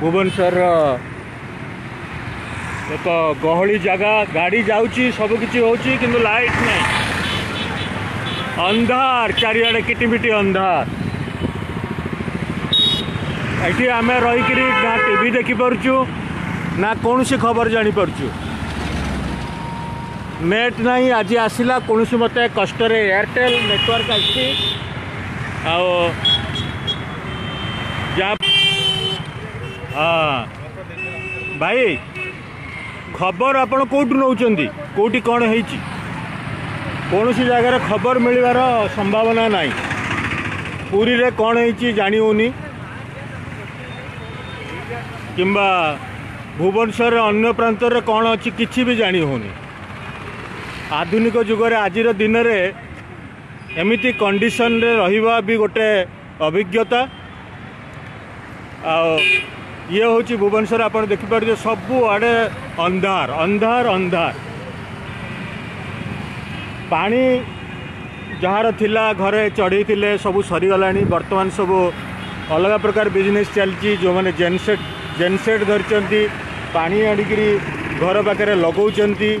ଭୁବନେଶ୍ୱରର ଏକ ଗହଳି ଜାଗା ଗାଡ଼ି ଯାଉଛି ସବୁକିଛି ହେଉଛି କିନ୍ତୁ ଲାଇଟ୍ ନାହିଁ ଅନ୍ଧାର ଚାରିଆଡ଼େ କିଟିମିଟି ଅନ୍ଧାର ଏଠି ଆମେ ରହିକରି ନା ଟି ଭି ଦେଖିପାରୁଛୁ ନା କୌଣସି ଖବର ଜାଣିପାରୁଛୁ ନେଟ୍ ନାହିଁ ଆଜି ଆସିଲା କୌଣସି ମୋତେ କଷ୍ଟରେ ଏୟାରଟେଲ୍ ନେଟୱାର୍କ ଆସିଛି ଆଉ ଯାହା ହଁ ଭାଇ ଖବର ଆପଣ କେଉଁଠୁ ନେଉଛନ୍ତି କେଉଁଠି କ'ଣ ହେଇଛି କୌଣସି ଜାଗାରେ ଖବର ମିଳିବାର ସମ୍ଭାବନା ନାହିଁ ପୁରୀରେ କ'ଣ ହେଇଛି ଜାଣି ହେଉନି କିମ୍ବା ଭୁବନେଶ୍ୱରରେ ଅନ୍ୟ ପ୍ରାନ୍ତରେ କ'ଣ ଅଛି କିଛି ବି ଜାଣି ହେଉନି ଆଧୁନିକ ଯୁଗରେ ଆଜିର ଦିନରେ ଏମିତି କଣ୍ଡିସନରେ ରହିବା ବି ଗୋଟେ ଅଭିଜ୍ଞତା ଆଉ ଇଏ ହେଉଛି ଭୁବନେଶ୍ୱର ଆପଣ ଦେଖିପାରିବେ ସବୁଆଡ଼େ ଅନ୍ଧାର ଅନ୍ଧାର ଅନ୍ଧାର ପାଣି ଯାହାର ଥିଲା ଘରେ ଚଢ଼େଇଥିଲେ ସବୁ ସରିଗଲାଣି ବର୍ତ୍ତମାନ ସବୁ ଅଲଗା ପ୍ରକାର ବିଜନେସ୍ ଚାଲିଛି ଯେଉଁମାନେ ଜେନ୍ସେଟ୍ ଜେନ୍ସେଟ୍ ଧରିଛନ୍ତି ପାଣି ଆଣିକିରି ଘର ପାଖରେ ଲଗାଉଛନ୍ତି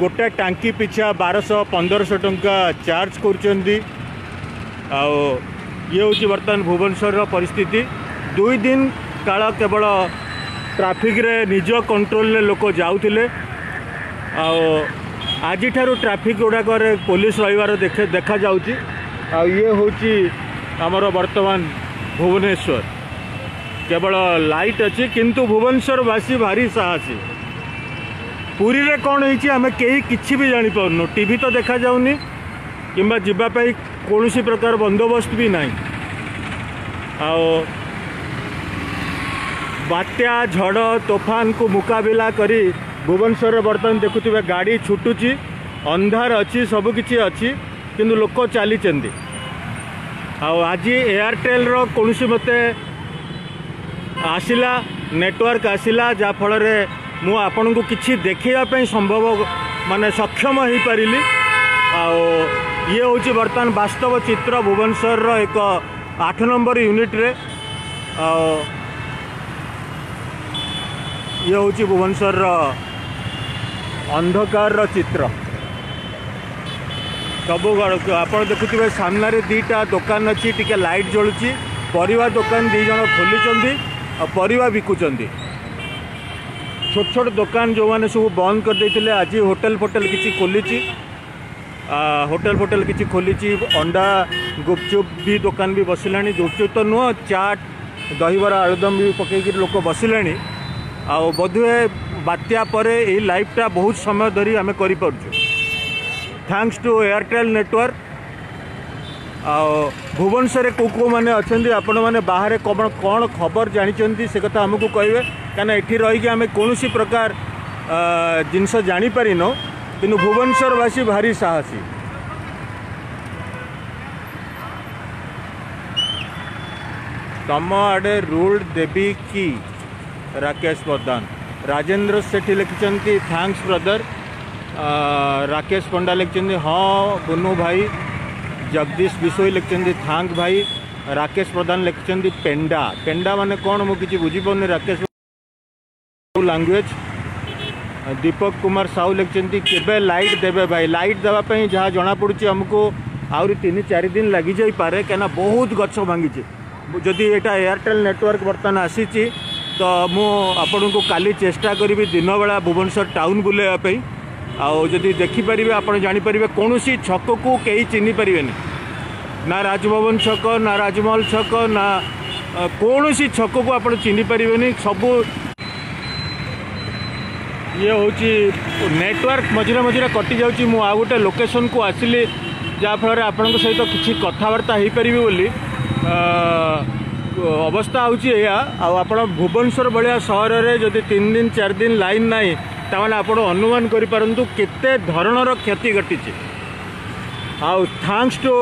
ଗୋଟେ ଟାଙ୍କି ପିଛା ବାରଶହ ପନ୍ଦରଶହ ଟଙ୍କା ଚାର୍ଜ କରୁଛନ୍ତି ଆଉ ଇଏ ହେଉଛି ବର୍ତ୍ତମାନ ଭୁବନେଶ୍ୱରର ପରିସ୍ଥିତି ଦୁଇ ଦିନ কাল কেবল ট্রাফিক্রে নিজ কন্ট্রোলে লোক যাওলে আজিঠার ট্রাফিক গুড়াকরে পুলিশ রহবার দেখা যাচ্ছে আয়ে হচ্ছে আমার বর্তমান ভুবনেশ্বর কেবল লাইট অছি কিন্তু ভুবনেশ্বরবাসী ভারি সাহসী পুরীরে কণ হয়েছে আমি কেউ কিছু বি জাঁপারু টিভি তো দেখা যাওনি কিংবা যাওয়া কোণী প্রকার বন্দোবস্ত বি না আ ବାତ୍ୟା ଝଡ଼ ତୋଫାନକୁ ମୁକାବିଲା କରି ଭୁବନେଶ୍ୱରରେ ବର୍ତ୍ତମାନ ଦେଖୁଥିବେ ଗାଡ଼ି ଛୁଟୁଛି ଅନ୍ଧାର ଅଛି ସବୁକିଛି ଅଛି କିନ୍ତୁ ଲୋକ ଚାଲିଛନ୍ତି ଆଉ ଆଜି ଏୟାରଟେଲ୍ର କୌଣସି ମୋତେ ଆସିଲା ନେଟୱାର୍କ ଆସିଲା ଯାହାଫଳରେ ମୁଁ ଆପଣଙ୍କୁ କିଛି ଦେଖାଇବା ପାଇଁ ସମ୍ଭବ ମାନେ ସକ୍ଷମ ହୋଇପାରିଲି ଆଉ ଇଏ ହେଉଛି ବର୍ତ୍ତମାନ ବାସ୍ତବ ଚିତ୍ର ଭୁବନେଶ୍ୱରର ଏକ ଆଠ ନମ୍ବର ୟୁନିଟ୍ରେ ଆଉ ये हूँ भुवनेश्वर अंधकार चित्र सब आप देखु सामने दीटा दुकान अच्छी टी लाइट जलुची पर दुकान दीज खोली पर बिकुं छोट छोट दुकान जो मैंने सब बंद कर दे आज होटेल फोटेल किसी खोली होटेल फोटेल किसी खोली अंडा गुपचुप भी दुकान भी बसला गुपचुप तो नुह चाट दहबरा आलुदम भी पकईकर लोक बसला ଆଉ ବୋଧହୁଏ ବାତ୍ୟା ପରେ ଏଇ ଲାଇଭ୍ଟା ବହୁତ ସମୟ ଧରି ଆମେ କରିପାରୁଛୁ থ্যাঙ্কস টু এয়ারটেল নেটওয়ার্ক ভুবনেশ্বরে কেউ কেউ মানে অনেক আপনার মানে বাহারে কম খবর জাঁচান সে কথা আমি কে কেন এটি রইকি আমি কৌশি প্রকার জিনিস জাঁপারিন কিন্তু ভুবনেশ্বরবাসী ভারি সাহসী তম আড়ে রুল দেবি কি ରାକେଶ ପ୍ରଧାନ ରାଜେନ୍ଦ୍ର ସେଠୀ ଲେଖିଛନ୍ତି ଥ୍ୟାଙ୍କସ୍ ବ୍ରଦର ରାକେଶ ପଣ୍ଡା ଲେଖିଛନ୍ତି ହଁ ବୁନୁ ଭାଇ ଜଗଦୀଶ ବିଶୋଇ ଲେଖିଛନ୍ତି ଥ୍ୟାଙ୍କ ଭାଇ ରାକେଶ ପ୍ରଧାନ ଲେଖିଛନ୍ତି ପେଣ୍ଡା ପେଣ୍ଡା ମାନେ କ'ଣ ମୁଁ କିଛି ବୁଝିପାରୁନି ରାକେଶ ଲାଙ୍ଗୁଏଜ୍ ଦୀପକ କୁମାର ସାହୁ ଲେଖିଛନ୍ତି କେବେ ଲାଇଟ୍ ଦେବେ ଭାଇ ଲାଇଟ୍ ଦେବା ପାଇଁ ଯାହା ଜଣାପଡ଼ୁଛି ଆମକୁ ଆହୁରି ତିନି ଚାରି ଦିନ ଲାଗିଯାଇପାରେ କାହିଁକିନା ବହୁତ ଗଛ ଭାଙ୍ଗିଛି ଯଦି ଏଇଟା ଏୟାରଟେଲ୍ ନେଟୱାର୍କ ବର୍ତ୍ତମାନ ଆସିଛି ତ ମୁଁ ଆପଣଙ୍କୁ କାଲି ଚେଷ୍ଟା କରିବି ଦିନବେଳା ଭୁବନେଶ୍ୱର ଟାଉନ୍ ବୁଲାଇବା ପାଇଁ ଆଉ ଯଦି ଦେଖିପାରିବେ ଆପଣ ଜାଣିପାରିବେ କୌଣସି ଛକକୁ କେହି ଚିହ୍ନିପାରିବେନି ନା ରାଜଭବନ ଛକ ନା ରାଜମହଲ ଛକ ନା କୌଣସି ଛକକୁ ଆପଣ ଚିହ୍ନିପାରିବେନି ସବୁ ଇଏ ହେଉଛି ନେଟୱାର୍କ ମଝିରେ ମଝିରେ କଟିଯାଉଛି ମୁଁ ଆଉ ଗୋଟେ ଲୋକେସନ୍କୁ ଆସିଲି ଯାହାଫଳରେ ଆପଣଙ୍କ ସହିତ କିଛି କଥାବାର୍ତ୍ତା ହୋଇପାରିବି ବୋଲି ଅବସ୍ଥା ହେଉଛି ଏଇଆ ଆଉ ଆପଣ ଭୁବନେଶ୍ୱର ଭଳିଆ ସହରରେ ଯଦି ତିନି ଦିନ ଚାରି ଦିନ ଲାଇନ୍ ନାହିଁ ତାମାନେ ଆପଣ ଅନୁମାନ କରିପାରନ୍ତୁ କେତେ ଧରଣର କ୍ଷତି ଘଟିଛି ଆଉ ଥ୍ୟାଙ୍କସ୍ ଟୁ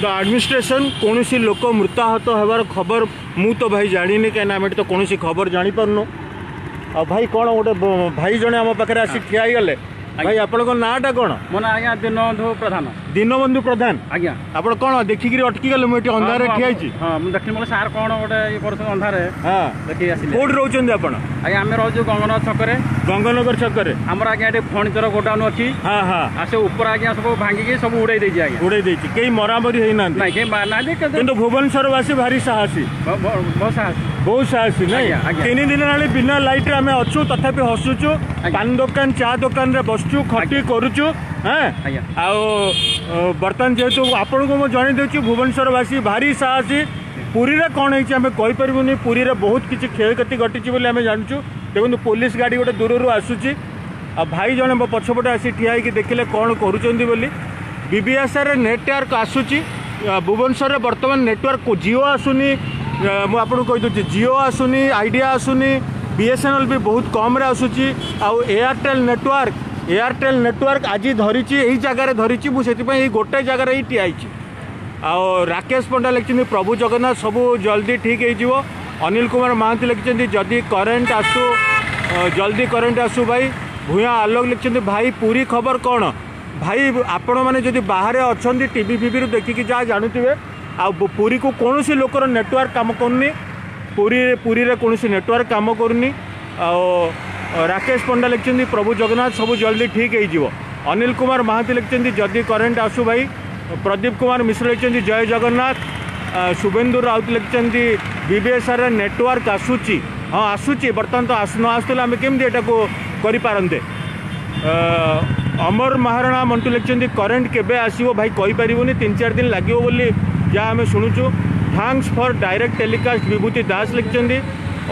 ଦ ଆଡ଼ମିନିଷ୍ଟ୍ରେସନ୍ କୌଣସି ଲୋକ ମୃତାହତ ହେବାର ଖବର ମୁଁ ତ ଭାଇ ଜାଣିନି କାହିଁକିନା ଆମେ ଏଠି ତ କୌଣସି ଖବର ଜାଣିପାରୁନୁ ଆଉ ଭାଇ କ'ଣ ଗୋଟେ ଭାଇ ଜଣେ ଆମ ପାଖରେ ଆସି ଠିଆ ହେଇଗଲେ ভাই আপনার নাটা কোণ মো আজ্ঞা দীনবন্ধু প্রধান দীনবন্ধু প্রধান আজ্ঞা আপনার কোণ দেখি অটকি গেলে এটি অন্ধারে ঠিয়া হয়েছি হ্যাঁ দেখি দেখিলি বলে স্যার কোণ গোটে ইয়ে করছেন অন্ধারে হ্যাঁ দেখি আসলে কোটি আপনার আজ্ঞা আমি রহুছু গঙ্গনগর ছকরে গঙ্গনগর ছকরে আমার আজ্ঞা এটি ফণিচর গোডাউন অছি হ্যাঁ হ্যাঁ আর সে উপরে আজ্ঞা সব ভাঙ্গিকি সব উড়াই দিয়েছি আজ্ঞা উড়াই দিয়েছি কেই মরামরি হয়ে না নাই কেই না কিন্তু ভুবনেশ্বরবাসী ভারি সাহসী বহুত সাহসী बहुत सारा दिन आने बिना लाइट आम अच्छू तथा हसुचु पान दुकान चा में बस बसचु खटी करुचु आर्तमान जेहतु आपन को जन दे भुवनेश्वरवासी भारी साहसी पूरी कौन है पूरी बहुत किसी क्षयति घटी आम जानूँ देखो पुलिस गाड़ी गोटे दूर रू आसू भाई जन पछपटे आठिया देखे कौन कर नेटवर्क आसूरी भुवनेश्वर बर्तमान नेटवर्क जिओ आसुनी ମୁଁ ଆପଣଙ୍କୁ କହିଦେଉଛି ଜିଓ ଆସୁନି ଆଇଡ଼ିଆ ଆସୁନି ବିଏସ୍ଏନ୍ଏଲ୍ ବି ବହୁତ କମ୍ରେ ଆସୁଛି ଆଉ ଏୟାରଟେଲ୍ ନେଟୱାର୍କ ଏୟାରଟେଲ୍ ନେଟୱାର୍କ ଆଜି ଧରିଛି ଏଇ ଜାଗାରେ ଧରିଛି ମୁଁ ସେଥିପାଇଁ ଏଇ ଗୋଟେ ଜାଗାରେ ହିଁ ଠିଆ ହେଇଛି ଆଉ ରାକେଶ ପଣ୍ଡା ଲେଖିଛନ୍ତି ପ୍ରଭୁ ଜଗନ୍ନାଥ ସବୁ ଜଲ୍ଦି ଠିକ୍ ହେଇଯିବ ଅନିଲ କୁମାର ମହାନ୍ତି ଲେଖିଛନ୍ତି ଯଦି କରେଣ୍ଟ ଆସୁ ଜଲ୍ଦି କରେଣ୍ଟ ଆସୁ ଭାଇ ଭୂୟା ଆଲୋକ ଲେଖିଛନ୍ତି ଭାଇ ପୁରୀ ଖବର କ'ଣ ଭାଇ ଆପଣମାନେ ଯଦି ବାହାରେ ଅଛନ୍ତି ଟିଭି ଫିଭିରୁ ଦେଖିକି ଯାହା ଜାଣୁଥିବେ आ पुरी को कौन सी लोकर नेटवर्क कम करेटवर्क कम कर राकेश पंडा लिखिं प्रभु जगन्नाथ सब जल्दी ठीक अनिल कुमार महांती लिखिं जदि करेन्ट आसू भाई प्रदीप कुमार मिश्र लिखिं जय जगन्नाथ शुभेन्दु राउत लिखिं बीबीएसआर नेटवर्क आसूची हाँ आसूची बर्तमान तो आस न आसूल आम कमी यू करते अमर महाराणा मंटू लिखिं करेन्ट के आसो भाई कहीपरूनी तीन चार दिन लगे बोली जहाँ आम शुणुचु thanks for direct telecast Bibhuti Das लिखिं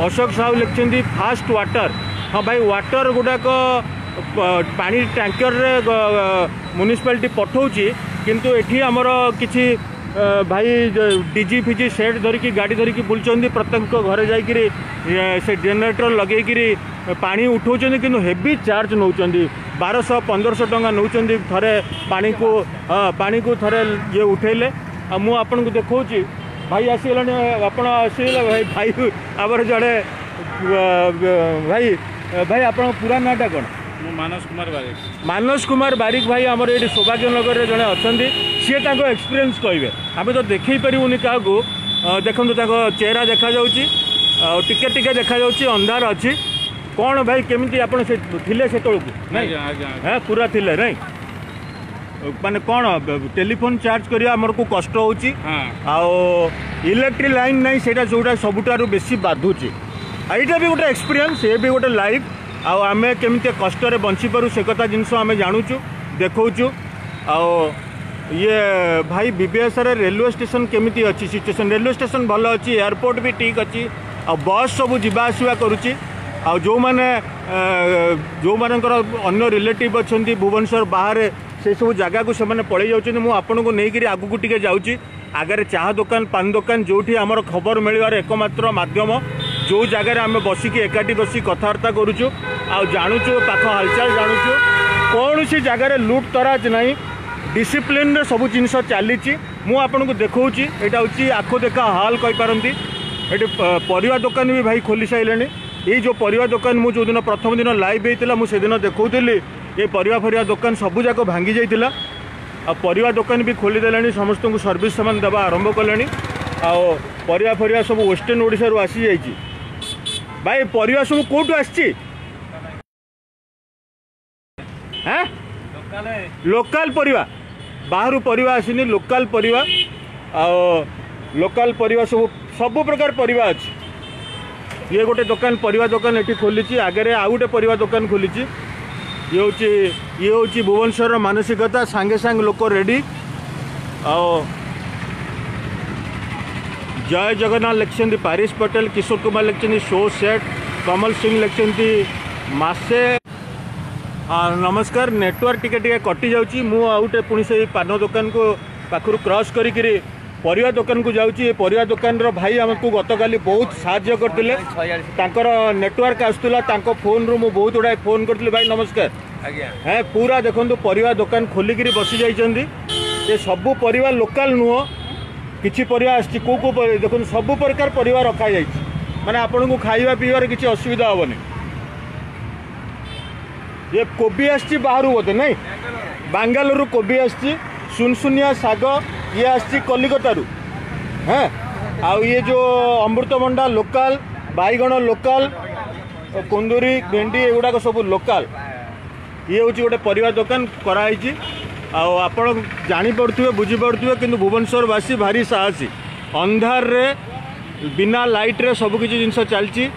Ashok Sahu लिखिं फास्ट व्टर हाँ भाई वाटर गुड़ाक पा टैंकर म्यूनिसपालिटी पठाऊँ किंतु ये आमर कि भाई डीजी फिजी सेट धरिकी गाड़ी धरिकी बुलूँ प्रत्येक घरे जा जेनेटर लगे पा उठाऊँ कि हेवी चार्ज नौ बारश पंदरश टा नौ थे पा को पा को थे ये उठेले ଆଉ ମୁଁ ଆପଣଙ୍କୁ ଦେଖାଉଛି ଭାଇ ଆସିଗଲାଣି ଆପଣ ଆସିଗଲେ ଭାଇ ଭାଇ ଆମର ଜଣେ ଭାଇ ଭାଇ ଆପଣଙ୍କ ପୁରା ନାଁଟା କ'ଣ ମୁଁ ମାନସ କୁମାର ବାରିକ ମାନସ କୁମାର ବାରିକ ଭାଇ ଆମର ଏଠି ସୌଭାଗ୍ୟନଗରରେ ଜଣେ ଅଛନ୍ତି ସିଏ ତାଙ୍କ ଏକ୍ସପିରିଏନ୍ସ କହିବେ ଆମେ ତ ଦେଖାଇ ପାରିବୁନି କାହାକୁ ଦେଖନ୍ତୁ ତାଙ୍କ ଚେହେରା ଦେଖାଯାଉଛି ଆଉ ଟିକେ ଟିକେ ଦେଖାଯାଉଛି ଅନ୍ଧାର ଅଛି କ'ଣ ଭାଇ କେମିତି ଆପଣ ସେ ଥିଲେ ସେତେବେଳକୁ ନାଇଁ ହଁ ପୁରା ଥିଲେ ନାଇଁ माने कौन टेलीफोन चार्ज करने को कष्ट हो इलेक्ट्रिक लाइन नहीं सेटा जो सब बेस बाधुचे यहाँ भी गोटे एक्सपीरियंस ये भी गोटे लाइफ आम केमी कष्ट बंची पारू से कथा जिनस जानूचु देखु आओ ये भाई बीबीएसआर रेलवे स्टेशन केमी अच्छी सिचुएसन रेलवे स्टेशन भल अच्छी एयरपोर्ट भी ठीक अच्छी आ बस सब जावास करुच्ची आ जो मैंने जो मान रिलेटिव अच्छा भुवनेश्वर बाहर ସେସବୁ ଜାଗାକୁ ସେମାନେ ପଳେଇ ଯାଉଛନ୍ତି ମୁଁ ଆପଣଙ୍କୁ ନେଇକରି ଆଗକୁ ଟିକେ ଯାଉଛି ଆଗରେ ଚାହା ଦୋକାନ ପାନ ଦୋକାନ ଯେଉଁଠି ଆମର ଖବର ମିଳିବାର ଏକମାତ୍ର ମାଧ୍ୟମ ଯେଉଁ ଜାଗାରେ ଆମେ ବସିକି ଏକାଠି ବସି କଥାବାର୍ତ୍ତା କରୁଛୁ ଆଉ ଜାଣୁଛୁ ପାଖ ହାଲଚାଲ ଜାଣୁଛୁ କୌଣସି ଜାଗାରେ ଲୁଟ୍ ତରାଜ ନାହିଁ ଡିସିପ୍ଲିନ୍ରେ ସବୁ ଜିନିଷ ଚାଲିଛି ମୁଁ ଆପଣଙ୍କୁ ଦେଖାଉଛି ଏଇଟା ହେଉଛି ଆଖ ଦେଖା ହଲ୍ କହିପାରନ୍ତି ଏଠି ପରିବା ଦୋକାନ ବି ଭାଇ ଖୋଲି ସାରିଲେଣି ଏଇ ଯେଉଁ ପରିବା ଦୋକାନ ମୁଁ ଯେଉଁଦିନ ପ୍ରଥମ ଦିନ ଲାଇଭ୍ ହେଇଥିଲା ମୁଁ ସେଦିନ ଦେଖାଉଥିଲି ଏ ପରିବା ଫରିବା ଦୋକାନ ସବୁଯାକ ଭାଙ୍ଗି ଯାଇଥିଲା ଆଉ ପରିବା ଦୋକାନ ବି ଖୋଲିଦେଲାଣି ସମସ୍ତଙ୍କୁ ସର୍ଭିସ୍ ସାମାନ ଦେବା ଆରମ୍ଭ କଲେଣି ଆଉ ପରିବା ଫରିବା ସବୁ ୱେଷ୍ଟର୍ଣ୍ଣ ଓଡ଼ିଶାରୁ ଆସିଯାଇଛି ଭାଇ ପରିବା ସବୁ କେଉଁଠୁ ଆସିଛି ଲୋକାଲ ପରିବା ବାହାରୁ ପରିବା ଆସିନି ଲୋକାଲ ପରିବା ଆଉ ଲୋକାଲ ପରିବା ସବୁ ସବୁ ପ୍ରକାର ପରିବା ଅଛି ଇଏ ଗୋଟେ ଦୋକାନ ପରିବା ଦୋକାନ ଏଠି ଖୋଲିଛି ଆଗରେ ଆଉ ଗୋଟେ ପରିବା ଦୋକାନ ଖୋଲିଛି ये हूँ ये हूँ भुवनेश्वर मानसिकता सांगे सांग लोक रेडी आओ जय जगन्नाथ लिखिंट पारिश पटेल किशोर कुमार लिखिंट शो सेट कमल सिंह लिखिंट मसे नमस्कार नेटवर्क टिके टिके कटि जाऊँ आउटे पुणी से पान दोकान को पाखु क्रस कर ପରିବା ଦୋକାନକୁ ଯାଉଛି ଏ ପରିବା ଦୋକାନର ଭାଇ ଆମକୁ ଗତକାଲି ବହୁତ ସାହାଯ୍ୟ କରିଥିଲେ ତାଙ୍କର ନେଟୱାର୍କ ଆସୁଥିଲା ତାଙ୍କ ଫୋନ୍ରୁ ମୁଁ ବହୁତ ଗୁଡ଼ାଏ ଫୋନ୍ କରିଥିଲି ଭାଇ ନମସ୍କାର ହଁ ପୁରା ଦେଖନ୍ତୁ ପରିବା ଦୋକାନ ଖୋଲିକିରି ବସି ଯାଇଛନ୍ତି ଏ ସବୁ ପରିବା ଲୋକାଲ ନୁହଁ କିଛି ପରିବା ଆସିଛି କେଉଁ କେଉଁ ଦେଖନ୍ତୁ ସବୁ ପ୍ରକାର ପରିବା ରଖାଯାଇଛି ମାନେ ଆପଣଙ୍କୁ ଖାଇବା ପିଇବାରେ କିଛି ଅସୁବିଧା ହେବନି ଏ କୋବି ଆସିଛି ବାହାରୁ ବୋଧେ ନାଇଁ ବାଙ୍ଗାଲୋରରୁ କୋବି ଆସିଛି ସୁନସୁନିଆ ଶାଗ ये आलिकतारु हाँ आए जो अमृतभंडा लोकाल बैगण लोकाल कुंदूरी भेडी एगुड़ाक सब लोकाल ये हूँ गोटे पर दुकान कराई आप जापे बुझीपे कि भुवनेश्वरवासी भारी साहसी अंधार रे बिना लाइट रे सबकि जिन चलती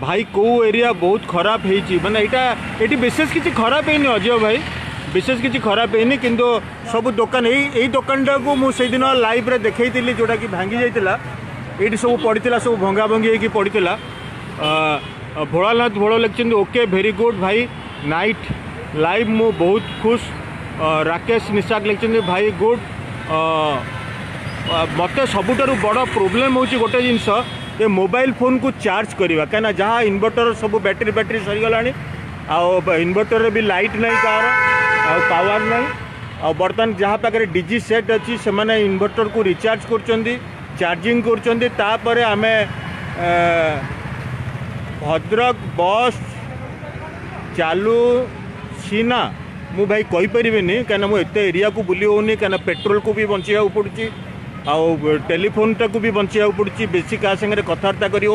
भाई कौ एरिया बहुत खराब होने यहाँ ये विशेष किसी खराब है अजय भाई ବିଶେଷ କିଛି ଖରାପ ହେଇନି କିନ୍ତୁ ସବୁ ଦୋକାନ ଏଇ ଏଇ ଦୋକାନଟାକୁ ମୁଁ ସେଇଦିନ ଲାଇଭ୍ରେ ଦେଖେଇଥିଲି ଯେଉଁଟାକି ଭାଙ୍ଗି ଯାଇଥିଲା ଏଇଠି ସବୁ ପଡ଼ିଥିଲା ସବୁ ଭଙ୍ଗାଭଙ୍ଗି ହେଇକି ପଡ଼ିଥିଲା ଭୋଳାନାଥ ଭୋଳ ଲେଖିଛନ୍ତି ଓକେ ଭେରି ଗୁଡ଼୍ ଭାଇ ନାଇଟ୍ ଲାଇଭ୍ ମୁଁ ବହୁତ ଖୁସ ରାକେଶ ନିଶାକ ଲେଖିଛନ୍ତି ଭାଇ ଗୁଡ଼୍ ମୋତେ ସବୁଠାରୁ ବଡ଼ ପ୍ରୋବ୍ଲେମ୍ ହେଉଛି ଗୋଟେ ଜିନିଷ ଏ ମୋବାଇଲ ଫୋନ୍କୁ ଚାର୍ଜ କରିବା କାହିଁକିନା ଯାହା ଇନଭର୍ଟର ସବୁ ବ୍ୟାଟେରୀ ବ୍ୟାଟେରୀ ସରିଗଲାଣି आउ रे भी लाइट नहीं कार आउ पावर नहीं आउ बर्तन जहाँ पाखे डीजी सेट अच्छी से इनवर्टर को रिचार्ज कर चार्जिंग करापर आम भद्रक बस चालू सीना मु भाई कहीपर कहीं मुझे एरिया को बुले होनी कहीं पेट्रोल को भी बचा पड़ी आ टेलीफोन टाक भी बचाक पड़ी बेसी क्या सागर कथबार्ता कर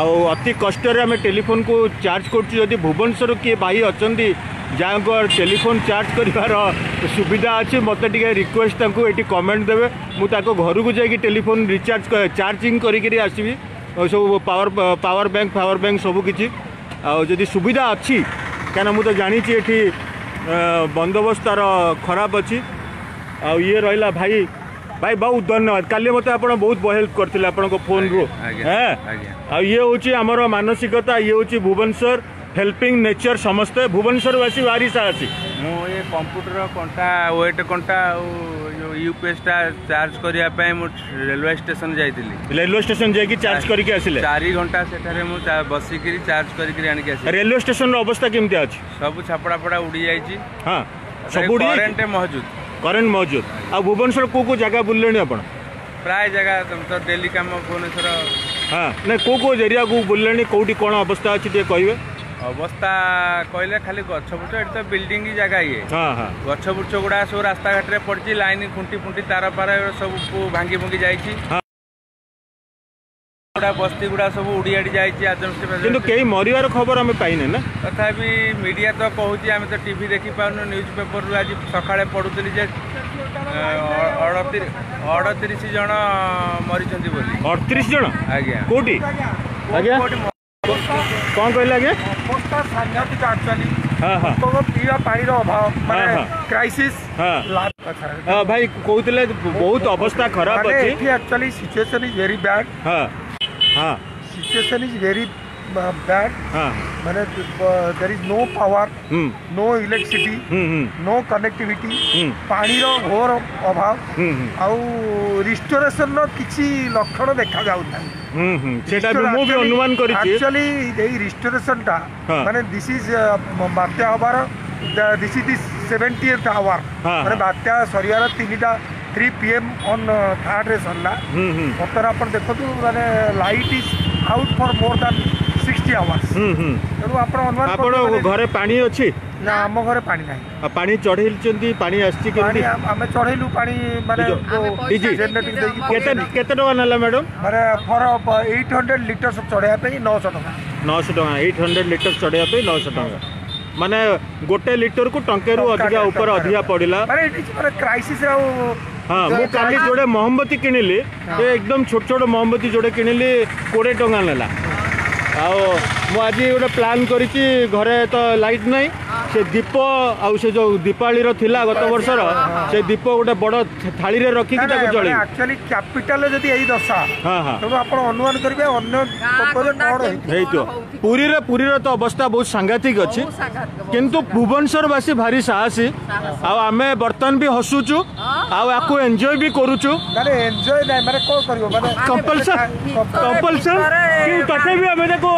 आति कष्ट आम टेलीफोन को चार्ज करुवनेश्वर किए भाई अच्छा जहाँ टेलीफोन चार्ज कर सुविधा अच्छे मत रिक्वेस्ट ये कमेंट देवे मुझे घर को जाकि टेलीफोन रिचार्ज चार्जिंग कर सब power power bank power bank सबकि आदि सुविधा अच्छी कहीं मुझे तो जाणी ये बंदोबस्त खराब अच्छी आ रहा भाई ভাই বহুত ধন্যবাদ কালি মতো আপনার বহুত হেল্প করলে আপনার ফোন রু হ্যাঁ আয়ে হচ্ছে আমার মানসিকতা ইয়ে হচ্ছে ভুবনেশ্বর হেল্পিং নেচর সমস্তে ভুবনেশ্বরবাসী ভারি সাহসী মু এ কম্পুটর কଣ୍ଟା ওয়েট কଣ୍ଟା ইউপিএসটা চার্জ করিয়া পাই মু রেলওয়ে স্টেশন যাইতিলি রেলওয়ে স্টেশন যাইকি চার্জ করিকি আসিলে 4 ঘন্টা সেঠারে মু বসিকি চার্জ করিকি আনিকি আসি রেলওয়ে স্টেশনর অবস্থা কেমতে আছে সব ছাপড়া পড়া উড়ি যাইছি হ্যাঁ সব উড়ি কারেন্ট মজুদ କରେଣ୍ଟ ମହଜୁଦ ଆଉ ଭୁବନେଶ୍ୱର କେଉଁ କେଉଁ ଜାଗା ବୁଲିଲେଣି ଆପଣ ପ୍ରାୟ ଜାଗା ତ ଡେଲି କାମ ଭୁବନେଶ୍ୱର ହଁ ନାଇଁ କେଉଁ କେଉଁ ଏରିଆକୁ ବୁଲିଲେଣି କେଉଁଠି କ'ଣ ଅବସ୍ଥା ଅଛି ଟିକେ କହିବେ ଅବସ୍ଥା କହିଲେ ଖାଲି ଗଛ ବୁଛ ଏଠି ତ ବିଲ୍ଡିଂ ଜାଗା ଇଏ ଗଛ ବୁଛ ଗୁଡ଼ା ସବୁ ରାସ୍ତାଘାଟରେ ପଡ଼ିଛି ଲାଇନ୍ ଖୁଣ୍ଟି ଫୁଣ୍ଟି ତାର ପାର ସବୁ ଭାଙ୍ଗି ଭୁଙ୍ଗି ଯାଇଛି ପୁରା ବସ୍ତିଗୁଡ଼ା ସବୁ ଉଡ଼ିଆଡ଼ି ଯାଇଛି କିନ୍ତୁ କେହି ମରିବାର ଖବର ଆମେ ପାଇନେ ନା ତଥାପି ମିଡ଼ିଆ ତ କହୁଛି ଆମେ ତ ଟିଭି ଦେଖିପାରୁନୁ ନ୍ୟୁଜ୍ ପେପରରୁ ଆଜି ସକାଳେ ପଢ଼ୁଥିଲି ଯେ ଅଡ଼ତିରିଶ ଜଣ ମରିଛନ୍ତି ବୋଲି ଅଡ଼ତିରିଶ ଜଣ ଆଜ୍ଞା କୋଉଠି ଆଜ୍ଞା କ'ଣ କହିଲେ ଆଜ୍ଞା ସାଂଘାତିକ ଆକ୍ଚୁଆଲି ପିଇବା ପାଣିର ଅଭାବ ମାନେ କ୍ରାଇସିସ୍ ଭାଇ କହୁଥିଲେ ବହୁତ ଅବସ୍ଥା ଖରାପ ଅଛି ଏଠି actually situation is very bad huh. situation is very uh, bad. Huh. Uh, there is no power, hmm. no electricity, hmm, hmm. no connectivity, hmm. ପାଣିର ଘୋର ଅଭାବ ଆଉ ରିଷ୍ଟୋରେସନର କିଛି ଲକ୍ଷଣ ଦେଖାଯାଉନାହିଁ ସେଟା ମୁଁ ବି ଅନୁମାନ କରିଛି ଆକ୍ଚୁଆଲି ଏଇ ରିଷ୍ଟୋରେସନଟା ମାନେ ଦିସ୍ ଇଜ୍ ବାତ୍ୟା ହେବାର this is seventy eighth hour ମାନେ ବାତ୍ୟା ସରିବାର ତିନିଟା थ्री पी एम ऑन थर्ड्रे सरला ବର୍ତ୍ତମାନ ଆପଣ ଦେଖନ୍ତୁ ମାନେ light is out for more than sixty hours ତେଣୁ ଆପଣ ଅନୁମାନ ଆପଣ ଘରେ ପାଣି ଅଛି ନା ଆମ ଘରେ ପାଣି ନାହିଁ ପାଣି ଚଢ଼େଇଛନ୍ତି ପାଣି ଆସିଛି କେମିତି ଆମେ ଚଢ଼େଇଲୁ ପାଣି ମାନେ କେତେ କେତେ ଟଙ୍କା ନେଲା ମ୍ୟାଡ଼ାମ୍ ମାନେ ଫର ଏଇଟ୍ ହଣ୍ଡ୍ରେଡ଼ ଲିଟର୍ସ ଚଢ଼େଇବା ପାଇଁ ନଅଶହ ଟଙ୍କା ନଅଶହ ଟଙ୍କା ଏଇଟ୍ ହଣ୍ଡ୍ରେଡ଼ ଲିଟର୍ସ ଚଢ଼େଇବା ପାଇଁ ନଅଶହ ଟଙ୍କା ମାନେ ଗୋଟେ ଲିଟରକୁ ଟଙ୍କାରୁ ଅଧିକା ଉପରେ ଅଧିକା ପଡ଼ିଲା ମାନେ କ୍ରାଇସିସ୍ ଆଉ ହଁ ମୁଁ କାଲି ଯୋଡ଼େ ମହମବତୀ କିଣିଲି ସେ ଏକଦମ ଛୋଟ ଛୋଟ ମହମବତୀ ଯୋଡ଼େ କିଣିଲି କୋଡ଼ିଏ ଟଙ୍କା ନେଲା ଆଉ ମୁଁ ଆଜି ଗୋଟେ ପ୍ଲାନ୍ କରିଛି ଘରେ ତ ଲାଇଟ୍ ନାହିଁ ସେ ଦୀପ ଆଉ ସେ ଯେଉଁ ଦୀପାବଳିର ଥିଲା ଗତ ବର୍ଷର ସେ ଦୀପ ଗୋଟେ ବଡ଼ ଥାଳିରେ ରଖିକି ତାକୁ ଜଳେଇ ଆକ୍ଚୁଆଲି କ୍ୟାପିଟାଲ ଯଦି ଏଇ ଦଶା ତେଣୁ ଆପଣ ଅନୁମାନ କରିବେ ଅନ୍ୟ ହେଇଥିବ ପୁରୀରେ ପୁରୀର ତ ଅବସ୍ଥା ବହୁତ ସାଂଘାତିକ ଅଛି କିନ୍ତୁ ଭୁବନେଶ୍ୱରବାସୀ ଭାରି ସାହସୀ ଆଉ ଆମେ ବର୍ତ୍ତମାନ ବି ହସୁଛୁ ଆଉ ଆକୁ ଏନ୍ଜୟ ବି କରୁଛୁ ତଥାପି ଆମେ ତାକୁ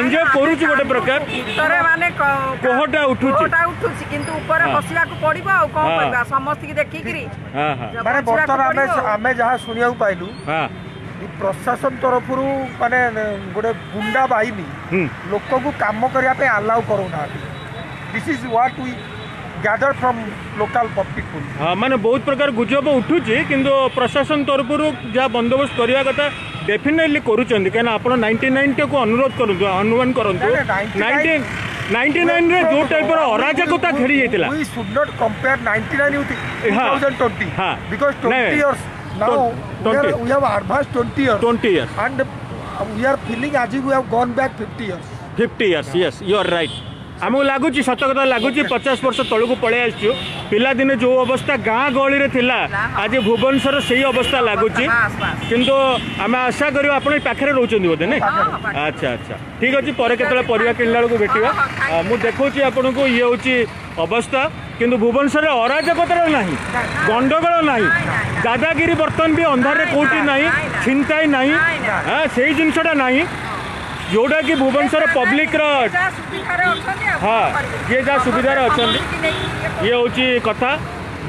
ଏନ୍ଜୟ କରୁଛୁ ଗୋଟେ ପ୍ରକାର କୋହଟା ଉଠୁଛି ଫଟୋଟା ଉଠୁଛି କିନ୍ତୁ ଉପରେ ବସିବାକୁ ପଡିବ ଆଉ କଣ କରିବା ସମସ୍ତଙ୍କୁ ଦେଖିକିରି ମାନେ ବର୍ତ୍ତମାନ ଆମେ ଆମେ ଯାହା ଶୁଣିବାକୁ ପାଇଲୁ ପ୍ରଶାସନ ତରଫରୁ ମାନେ ଗୋଟେ ଗୁଣ୍ଡା ବାହିନୀ ଲୋକକୁ କାମ କରିବା ପାଇଁ ଆଲାଉ କରୁନାହାନ୍ତି this is what we gather from local people ମାନେ ବହୁତ ପ୍ରକାର ଗୁଜବ ଉଠୁଛି କିନ୍ତୁ ପ୍ରଶାସନ ତରଫରୁ ଯାହା ବନ୍ଦୋବସ୍ତ କରିବା କଥା ଡେଫିନେଟଲି କରୁଛନ୍ତି କାହିଁକିନା ଆପଣ ନାଇଣ୍ଟି ନାଇନ୍ଟାକୁ ଅନୁରୋଧ କରନ୍ତୁ ଅନୁମାନ କରନ୍ତୁ ନାଇଣ୍ଟି ନାଇଣ୍ଟି ନାଇନ୍ରେ ଯେଉଁ ଟାଇପ୍ର ଅରାଜକତା ଖେଳି ଯାଇଥିଲା we should not compare ninety nine with two thousand twenty because twenty years now we have advance twenty years twenty years and we are feeling ଆଜି we have gone back fifty years 50 years yes you are right ଆମକୁ ଲାଗୁଛି ସତ କଥା ଲାଗୁଛି ପଚାଶ ବର୍ଷ ତଳକୁ ପଳେଇ ଆସିଛୁ ପିଲାଦିନେ ଯେଉଁ ଅବସ୍ଥା ଗାଁ ଗହଳିରେ ଥିଲା ଆଜି ଭୁବନେଶ୍ୱର ସେଇ ଅବସ୍ଥା ଲାଗୁଛି କିନ୍ତୁ ଆମେ ଆଶା କରିବା ଆପଣ ପାଖରେ ରହୁଛନ୍ତି ବୋଧେ ନାଇଁ ଆଚ୍ଛା ଆଚ୍ଛା ଠିକ୍ ଅଛି ପରେ କେତେବେଳେ ପରିବା କିଣିଲା ବେଳକୁ ଭେଟିବା ମୁଁ ଦେଖାଉଛି ଆପଣଙ୍କୁ ଇଏ ହେଉଛି ଅବସ୍ଥା କିନ୍ତୁ ଭୁବନେଶ୍ୱରରେ ଅରାଜକତାର ନାହିଁ ଗଣ୍ଡଗୋଳ ନାହିଁ ଦାଦାଗିରି ବର୍ତ୍ତମାନ ବି ଅନ୍ଧାରରେ କେଉଁଠି ନାହିଁ ଛିନ୍ତାଇ ନାହିଁ ସେଇ ଜିନିଷଟା ନାହିଁ ଯେଉଁଟା କି ଭୁବନେଶ୍ୱର ପବ୍ଲିକର ହଁ ଯିଏ ଯାହା ସୁବିଧାରେ ଅଛନ୍ତି ଇଏ ହେଉଛି କଥା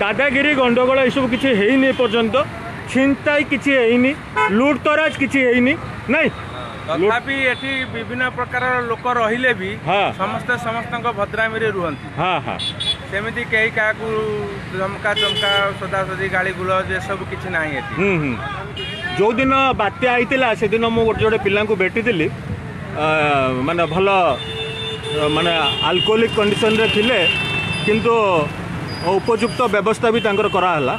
ଦାଦାଗିରି ଗଣ୍ଡଗୋଳ ଏସବୁ କିଛି ହେଇନି ଏପର୍ଯ୍ୟନ୍ତ ছিনতাই কিছু হয়নি লুটতরাজ কিছু হয়নি নাই তথাপি এটি বিভিন্ন প্রকার লোক রহলে বি সমস্তে সমস্ত ভদ্রামী রুহতি সেমিতি কে কাহু ধমকা চমকা সদাসদি গাড়ি গুলজ এসব কিছু না এটি যেদিন বাত্যা হয়েছিল সেদিন মু গোটে গোটে পিলা ভেটিলি ମାନେ ଭଲ ମାନେ ଆଲକୋହୋଲିକ୍ କଣ୍ଡିସନ୍ରେ ଥିଲେ କିନ୍ତୁ ଉପଯୁକ୍ତ ବ୍ୟବସ୍ଥା ବି ତାଙ୍କର କରାହେଲା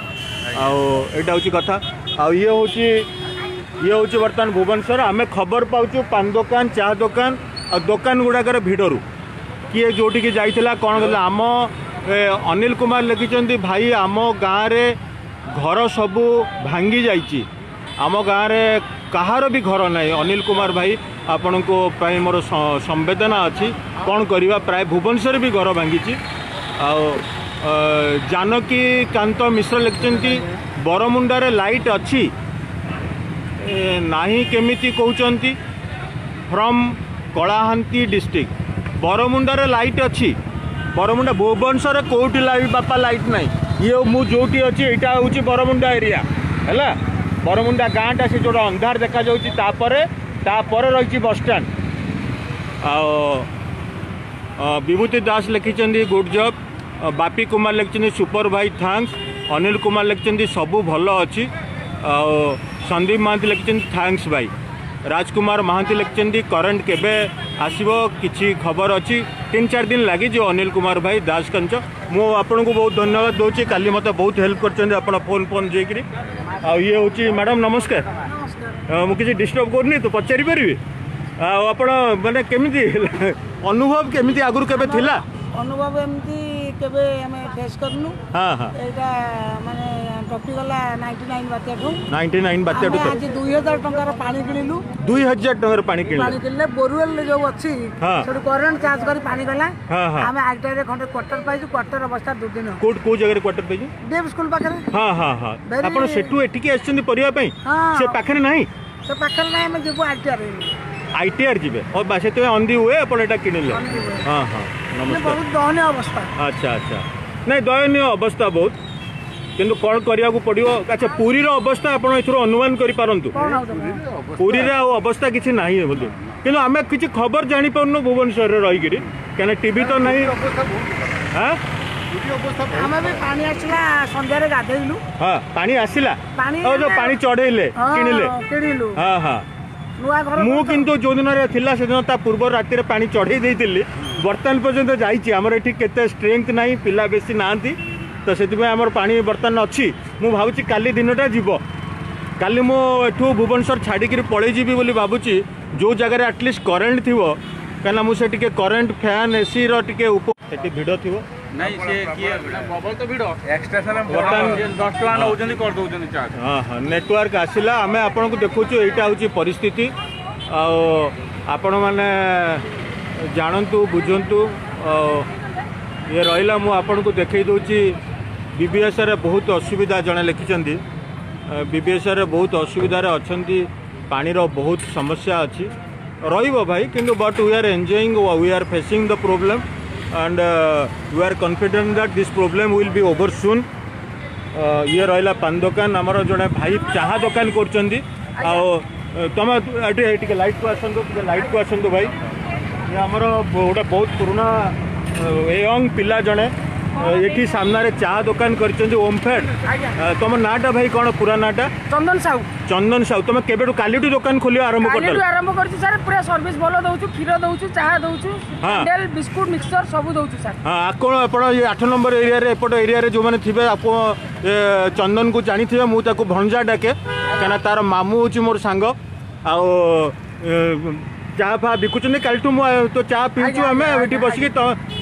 ଆଉ ଏଇଟା ହେଉଛି କଥା ଆଉ ଇଏ ହେଉଛି ଇଏ ହେଉଛି ବର୍ତ୍ତମାନ ଭୁବନେଶ୍ୱର ଆମେ ଖବର ପାଉଛୁ ପାନ ଦୋକାନ ଚାହା ଦୋକାନ ଆଉ ଦୋକାନ ଗୁଡ଼ାକର ଭିଡ଼ରୁ କିଏ ଯେଉଁଠିକି ଯାଇଥିଲା କ'ଣ କଲା ଆମ ଅନିଲ କୁମାର ଲେଖିଛନ୍ତି ଭାଇ ଆମ ଗାଁରେ ଘର ସବୁ ଭାଙ୍ଗି ଯାଇଛି ଆମ ଗାଁରେ କାହାର ବି ଘର ନାହିଁ ଅନିଲ କୁମାର ଭାଇ ଆପଣଙ୍କ ପାଇଁ ମୋର ସମ୍ବେଦନା ଅଛି କ'ଣ କରିବା ପ୍ରାୟ ଭୁବନେଶ୍ୱର ବି ଘର ଭାଙ୍ଗିଛି ଆଉ ଜାନକୀ କାନ୍ତ ମିଶ୍ର ଲେଖିଛନ୍ତି ବରମୁଣ୍ଡାରେ ଲାଇଟ୍ ଅଛି ନାହିଁ କେମିତି କହୁଛନ୍ତି ଫ୍ରମ୍ କଳାହାନ୍ତି ଡିଷ୍ଟ୍ରିକ୍ଟ ବରମୁଣ୍ଡାରେ ଲାଇଟ୍ ଅଛି ବରମୁଣ୍ଡା ଭୁବନେଶ୍ୱରରେ କେଉଁଠି ଲାଇ ବାପା ଲାଇଟ୍ ନାହିଁ ଇଏ ମୁଁ ଯେଉଁଠି ଅଛି ଏଇଟା ହେଉଛି ବରମୁଣ୍ଡା ଏରିଆ ହେଲା ବରମୁଣ୍ଡା ଗାଁଟା ସେ ଯେଉଁଟା ଅନ୍ଧାର ଦେଖାଯାଉଛି ତାପରେ तापर रही बस बसस्टाण विभूति दास लिखिं गुड जब बापी कुमार लिखिं सुपर भाई थैंक्स अनिल कुमार लिखिं सब भल अच्छी संदीप महां लिखिं थैंक्स भाई राजकुमार महांती लिखिं करेन्ट के आसब किसी खबर अच्छी तीन चार दिन लगे जो अनिल कुमार भाई दास कंच मु बहुत धन्यवाद दूँ का मत बहुत हेल्प कर फोन फोन जेक आ मैडम नमस्कार ମୁଁ କିଛି ଡିଷ୍ଟର୍ବ କରୁନି ତ ପଚାରି ପାରିବି ଆଉ ଆପଣ ମାନେ କେମିତି ଅନୁଭବ କେମିତି ଆଗରୁ କେବେ ଥିଲା ଅନୁଭବ ଏମିତି କେବେ ଆମେ ଫେସ୍ କରିନୁ ଏଇଟା ମାନେ ଟପିଗଲା ନାଇଣ୍ଟି ନାଇନ୍ ବାତ୍ୟାଠୁ ନାଇଣ୍ଟି ନାଇନ୍ ବାତ୍ୟାଠୁ ଆଜି ଦୁଇ ହଜାର ଟଙ୍କାର ପାଣି କିଣିଲୁ ଦୁଇ ହଜାର ଟଙ୍କାର ପାଣି କିଣିଲୁ ପାଣି କିଣିଲେ ବୋରୱେଲ ଯୋଉ ଅଛି ସେଠୁ କରେଣ୍ଟ ଚାର୍ଜ କରି ପାଣି ଗଲା ଆମେ ଆଇଟାରେ ଖଣ୍ଡେ କ୍ୱାର୍ଟର ପାଇଛୁ କ୍ୱାର୍ଟର ଅବସ୍ଥା ଦୁର୍ଦିନ କୋଉଠି କୋଉ ଜାଗାରେ କ୍ୱାର୍ଟର ପାଇଛୁ ଡିଏମ୍ ସ୍କୁଲ ପାଖରେ ହଁ ହଁ ହଁ ଆପଣ ସେଠୁ ଏଠିକି ଆସିଛନ୍ତି ପରିବା ପାଇଁ ସେ ପାଖରେ ନାହିଁ ସେ ପାଖରେ ନାହିଁ ଆମେ ଯିବୁ ଆଇଟିଆର ଆଇଟିଆର ଯିବେ ଓ ସେଥିପାଇଁ ଅନ୍ଦି ହୁଏ ଆପଣ ଏଇଟା କିଣିଲେ ହଁ ହଁ ବହୁତ ଦୟନୀୟ ଅବସ୍ଥା ଆଚ୍ଛା ଆଚ୍ଛା ନାଇଁ ଦୟନୀୟ ଅବସ୍ଥା ବହୁତ କିନ୍ତୁ କ'ଣ କରିବାକୁ ପଡ଼ିବ ଆଚ୍ଛା ପୁରୀର ଅବସ୍ଥା ଆପଣ ଏଥିରୁ ଅନୁମାନ କରିପାରନ୍ତୁ ପୁରୀରେ ଆଉ ଅବସ୍ଥା କିଛି ନାହିଁ ବୋଲି କିନ୍ତୁ ଆମେ କିଛି ଖବର ଜାଣିପାରୁନୁ ଭୁବନେଶ୍ୱରରେ ରହିକିରି କାହିଁକିନା ଟିଭି ତ ନାହିଁ ପାଣି ଆସିଲା ସନ୍ଧ୍ୟାରେ ଗାଧେଇଲୁ ହଁ ପାଣି ଆସିଲା ପାଣି ଚଢ଼େଇଲେ କିଣିଲେ କିଣିଲୁ ହଁ ହଁ ମୁଁ କିନ୍ତୁ ଯେଉଁ ଦିନରେ ଥିଲା ସେଦିନ ତା ପୂର୍ବ ରାତିରେ ପାଣି ଚଢ଼େଇ ଦେଇଥିଲି ବର୍ତ୍ତମାନ ପର୍ଯ୍ୟନ୍ତ ଯାଇଛି ଆମର ଏଠି କେତେ ଷ୍ଟ୍ରେଙ୍ଗଥ ନାହିଁ ପିଲା ବେଶୀ ନାହାନ୍ତି ତ ସେଥିପାଇଁ ଆମର ପାଣି ବର୍ତ୍ତମାନ ଅଛି ମୁଁ ଭାବୁଛି କାଲି ଦିନଟା ଯିବ କାଲି ମୁଁ ଏଠୁ ଭୁବନେଶ୍ୱର ଛାଡ଼ିକିରି ପଳେଇଯିବି ବୋଲି ଭାବୁଛି ଯେଉଁ ଜାଗାରେ ଆଟଲିଷ୍ଟ କରେଣ୍ଟ ଥିବ କାହିଁକିନା ମୁଁ ସେ ଟିକେ କରେଣ୍ଟ ଫ୍ୟାନ୍ ଏସିର ଟିକେ ଉପ ସେଠି ଭିଡ଼ ଥିବ नेटवर्क आसला आम आपको देखु यही पिस्थित आपण मैने जानतु बुझतु ये रहा मुझे देखी बीबीएस बहुत असुविधा जड़े लिखिंट बीबीएस बहुत असुविधा अच्छा पानीर बहुत समस्या अच्छी रही कि but we are enjoying we are facing the problem and uh, we are confident that this problem will be over soon. Uh, ये रहा पान दुकान आमर जड़े भाई चाह दुकान कर तुम ये टे लाइट को आसत लाइट को आसत भाई ये आमर गोटे बहुत पुराणा यंग uh, पिला जड़े ଏଠି ସାମ୍ନାରେ ଚା ଦୋକାନ କରିଛନ୍ତି ଓମ୍ଫେଡ୍ ତମ ନାଁଟା ଭାଇ କ'ଣ ପୁରା ନାଁଟା ଚନ୍ଦନ ସାହୁ ଚନ୍ଦନ ସାହୁ ତମେ କେବେଠୁ କାଲିଠୁ ଦୋକାନ ଖୋଲିବା ଆରମ୍ଭ କରିଦେଲ ଆରମ୍ଭ କରିଛୁ ସାର୍ ପୁରା ସର୍ଭିସ୍ ଭଲ ଦେଉଛୁ କ୍ଷୀର ଦେଉଛୁ ଚାହା ଦେଉଛୁ କ୍ୟାଣ୍ଡେଲ୍ ବିସ୍କୁଟ ମିକ୍ସଚର ସବୁ ଦେଉଛୁ ସାର୍ କ'ଣ ଆପଣ ଏ ଆଠ ନମ୍ବର ଏରିଆରେ ଏପଟ ଏରିଆରେ ଯେଉଁମାନେ ଥିବେ ଆପଣ ଚନ୍ଦନକୁ ଜାଣିଥିବେ ମୁଁ ତାକୁ ଭଣଜା ଡାକେ କାହିଁକିନା ତାର ମାମୁଁ ହେଉଛି ମୋର ସାଙ୍ଗ ଆଉ ଚା ଫା ବିକୁଛନ୍ତି କାଲିଠୁ ମୁଁ ତ ଚା ପିଉଛୁ ଆମେ ଏଠି ବସିକି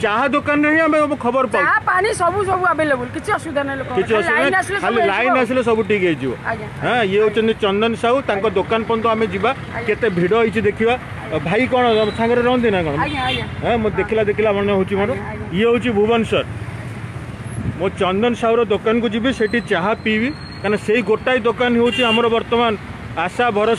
ଚାହା ଦୋକାନରେ ହିଁ ଆମେ ଖବର ପାଉ ଚାହା ପାଣି ସବୁ ସବୁ ଆଭେଲେବୁଲ କିଛି ଅସୁବିଧା ନାହିଁ ଲୋକ କିଛି ଅସୁବିଧା ଖାଲି ଲାଇନ ଆସିଲେ ସବୁ ଠିକ ହେଇଯିବ ହଁ ଇଏ ହେଉଛନ୍ତି ଚନ୍ଦନ ସାହୁ ତାଙ୍କ ଦୋକାନ ପର୍ଯ୍ୟନ୍ତ ଆମେ ଯିବା କେତେ ଭିଡ଼ ହେଇଛି ଦେଖିବା ଭାଇ କ'ଣ ସାଙ୍ଗରେ ରହନ୍ତି ନା କ'ଣ ହଁ ମୁଁ ଦେଖିଲା ଦେଖିଲା ମନେ ହେଉଛି ମୋର ଇଏ ହେଉଛି ଭୁବନେଶ୍ୱର ମୁଁ ଚନ୍ଦନ ସାହୁର ଦୋକାନକୁ ଯିବି ସେଠି ଚାହା ପିଇବି କାରଣ ସେଇ ଗୋଟାଏ ଦୋକାନ ହେଉଛି ଆମର ବର୍ତ୍ତମାନ ଆଶା ଭରସା